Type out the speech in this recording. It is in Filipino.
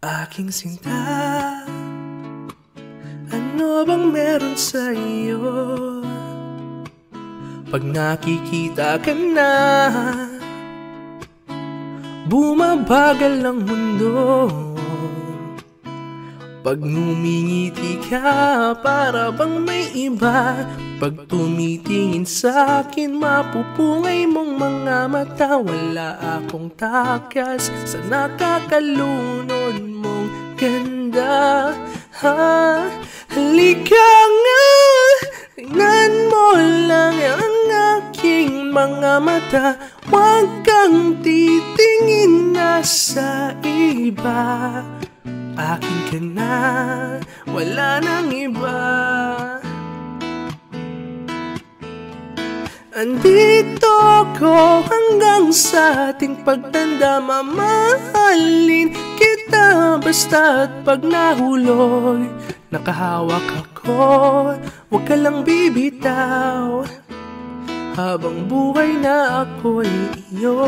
Aking sinta Ano bang meron sa iyo? Pag nakikita ka na Bumabagal ang mundo Pag ngumingiti ka para bang may iba. Pag tumitingin sa akin mapupungay mong mga mata. Wala akong takas sa nakakalunod mong ganda. Ha? Halika nga, tingnan mo lang ang aking mga mata. Huwag kang titingin na sa iba Akin ka na, wala nang iba. Andito ko hanggang sa ating pagtanda Mamahalin kita basta't pag nahulog Nakahawak ako, huwag ka lang bibitaw. Habang buhay na ako'y iyo